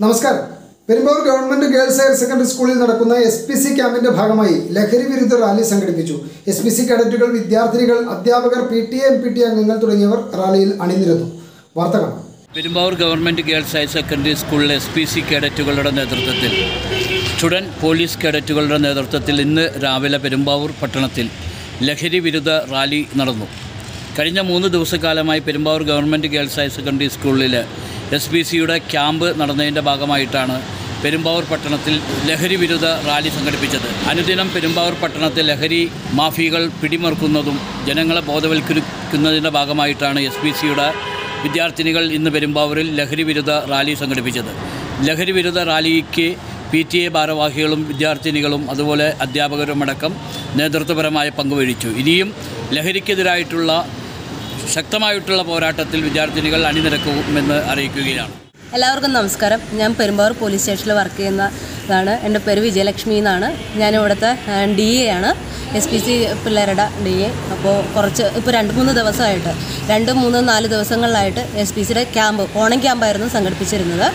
നമസ്കാരം. Perumbavoor government girls higher secondary സ്കൂളിൽ നടക്കുന്ന എസ് പി സി ക്യാമ്പിന്റെ ഭാഗമായി ലഹരി വിരുദ്ധ റാലി സംഘടിപ്പിച്ചു. എസ് പി സി കേഡറ്റുകൾ വിദ്യാർത്ഥിനികൾ അധ്യാപകർ P T A P T അംഗങ്ങൾ തുടങ്ങിയവർ റാലിയിൽ അണിനിരുന്നു. വാർത്തകൾ. Perumbavoor government girls higher secondary സ്കൂളിലെ എസ് പി സി കേഡറ്റുകളുടെ നേതൃത്വത്തിൽ സ്റ്റുഡന്റ് പോലീസ് കേഡറ്റുകളുടെ നേതൃത്വത്തിൽ ഇന്ന് രാവിലെ പെരുമ്പാവൂർ പട്ടണത്തിൽ ലഹരി വിരുദ്ധ റാലി നടന്നു. കഴിഞ്ഞ മൂന്ന് ദിവസക്കാലമായി Perumbavoor government girls higher secondary സ്കൂളിൽ എസ് ബി സിയുടെ ക്യാമ്പ് നടന്നതിന്റെ ഭാഗമായിട്ടാണ് പെരുമ്പാവൂർ പട്ടണത്തിൽ ലഹരി വിരുദ്ധ റാലി സംഘടിപ്പിച്ചത്. അനുദിനം പെരുമ്പാവൂർ പട്ടണത്തെ ലഹരി മാഫികൾ പിടിമുറുക്കുന്നതും ജനങ്ങളെ ബോധവൽക്കരിക്കുന്നതിന്റെ ഭാഗമായിട്ടാണ് എസ് ബി സിയുടെ വിദ്യാർത്ഥിനികൾ ഇന്ന് പെരുമ്പാവൂരിൽ ലഹരി വിരുദ്ധ റാലി സംഘടിപ്പിച്ചത്. ലഹരി വിരുദ്ധ റാലിക്ക് പി ടി എ ഭാരവാഹികളും വിദ്യാർത്ഥിനികളും അതുപോലെ അധ്യാപകരുമടക്കം നേതൃത്വപരമായ പങ്കുവഹിച്ചു. ഇനിയും ലഹരിക്കെതിരായിട്ടുള്ള ശക്തമായിട്ടുള്ള പോരാട്ടത്തിൽ വിദ്യാർത്ഥിനികൾ അണിനിരക്കുമെന്ന് അറിയിക്കുകയാണ്. എല്ലാവർക്കും നമസ്കാരം. ഞാൻ പെരുമ്പാവൂർ പോലീസ് സ്റ്റേഷനിൽ വർക്ക് ചെയ്യുന്നതാണ്. എന്റെ പേര് വിജയലക്ഷ്മി എന്നാണ്. ഞാൻ ഇവിടുത്തെ ഡി എ ആണ്. എസ് പി സി പിള്ളേരുടെ ഡി എ അപ്പോൾ കുറച്ച് ഇപ്പോൾ രണ്ട് മൂന്ന് ദിവസമായിട്ട് രണ്ട് മൂന്ന് നാല് ദിവസങ്ങളിലായിട്ട് എസ് പി സിയുടെ ക്യാമ്പ് ഓണം ക്യാമ്പായിരുന്നു സംഘടിപ്പിച്ചിരുന്നത്.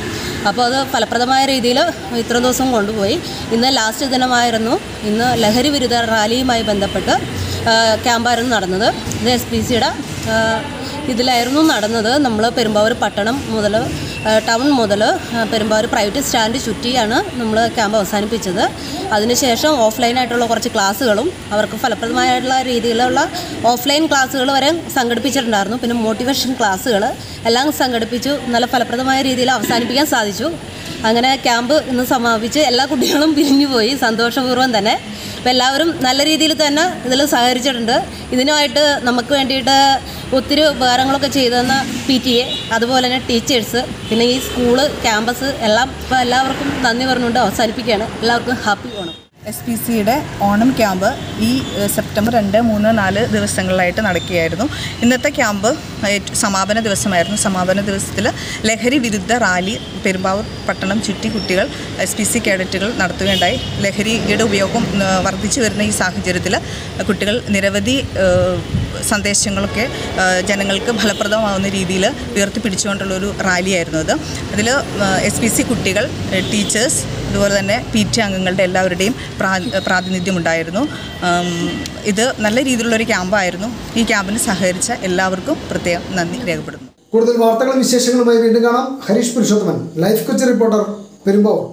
അപ്പോൾ അത് ഫലപ്രദമായ രീതിയിൽ ഇത്ര ദിവസം കൊണ്ടുപോയി. ഇന്ന് ലാസ്റ്റ് ദിനമായിരുന്നു. ഇന്ന് ലഹരി വിരുദ്ധ റാലിയുമായി ബന്ധപ്പെട്ട് ക്യാമ്പായിരുന്നു നടന്നത്. ഇത് എസ് പി സിയുടെ ഇതിലായിരുന്നു നടന്നത്. നമ്മൾ പെരുമ്പാവൂർ പട്ടണം മുതൽ ടൗൺ മുതൽ പെരുമ്പാവൂർ പ്രൈവറ്റ് സ്റ്റാൻഡ് ചുറ്റിയാണ് നമ്മൾ ക്യാമ്പ് അവസാനിപ്പിച്ചത്. അതിനുശേഷം ഓഫ്ലൈനായിട്ടുള്ള കുറച്ച് ക്ലാസ്സുകളും അവർക്ക് ഫലപ്രദമായിട്ടുള്ള രീതിയിലുള്ള ഓഫ്ലൈൻ ക്ലാസ്സുകൾ വരെ സംഘടിപ്പിച്ചിട്ടുണ്ടായിരുന്നു. പിന്നെ മോട്ടിവേഷൻ ക്ലാസ്സുകൾ എല്ലാം സംഘടിപ്പിച്ചു. നല്ല ഫലപ്രദമായ രീതിയിൽ അവസാനിപ്പിക്കാൻ സാധിച്ചു. അങ്ങനെ ക്യാമ്പ് ഇന്ന് സമാപിച്ച് എല്ലാ കുട്ടികളും പിരിഞ്ഞുപോയി. സന്തോഷപൂർവം തന്നെ. അപ്പോൾ എല്ലാവരും നല്ല രീതിയിൽ തന്നെ ഇതിൽ സഹകരിച്ചിട്ടുണ്ട്. ഇതിനുമായിട്ട് നമുക്ക് വേണ്ടിയിട്ട് ഒത്തിരി ഉപകാരങ്ങളൊക്കെ ചെയ്തു തന്ന പി ടി എ അതുപോലെ തന്നെ ടീച്ചേഴ്സ് പിന്നെ ഈ സ്കൂൾ ക്യാമ്പസ് എല്ലാം ഇപ്പോൾ എല്ലാവർക്കും നന്ദി പറഞ്ഞുകൊണ്ട് അവസാനിപ്പിക്കുകയാണ്. എല്ലാവർക്കും ഹാപ്പി ഓണം എസ് പി സിയുടെ ഓണം ക്യാമ്പ് ഈ സെപ്റ്റംബർ രണ്ട് മൂന്ന് നാല് ദിവസങ്ങളിലായിട്ട് നടക്കുകയായിരുന്നു. ഇന്നത്തെ ക്യാമ്പ് സമാപന ദിവസമായിരുന്നു. സമാപന ദിവസത്തിൽ ലഹരി വിരുദ്ധ റാലി പെരുമ്പാവൂർ പട്ടണം ചുറ്റി കുട്ടികൾ എസ് പി സി കേഡറ്റുകൾ നടത്തുകയുണ്ടായി. ലഹരിയുടെ ഉപയോഗം വർദ്ധിച്ചു വരുന്ന ഈ സാഹചര്യത്തിൽ കുട്ടികൾ നിരവധി സന്ദേശങ്ങളൊക്കെ ജനങ്ങൾക്ക് ഫലപ്രദമാവുന്ന രീതിയിൽ ഉയർത്തിപ്പിടിച്ചുകൊണ്ടുള്ളൊരു റാലിയായിരുന്നു അത്. അതിൽ എസ് പി സി കുട്ടികൾ ടീച്ചേഴ്സ് അതുപോലെ തന്നെ പി ടി അംഗങ്ങളുടെ എല്ലാവരുടെയും പ്രാതിനിധ്യം ഉണ്ടായിരുന്നു ഇത് നല്ല രീതിയിലുള്ള ഒരു ക്യാമ്പായിരുന്നു. ഈ ക്യാമ്പിന് സഹകരിച്ച എല്ലാവർക്കും പ്രത്യേകം നന്ദി രേഖപ്പെടുന്നു കൂടുതൽ വാർത്തകളും വിശേഷങ്ങളുമായി വീണ്ടും കാണാം. Harish Purushothaman life Kochi reporter Perumbavoor.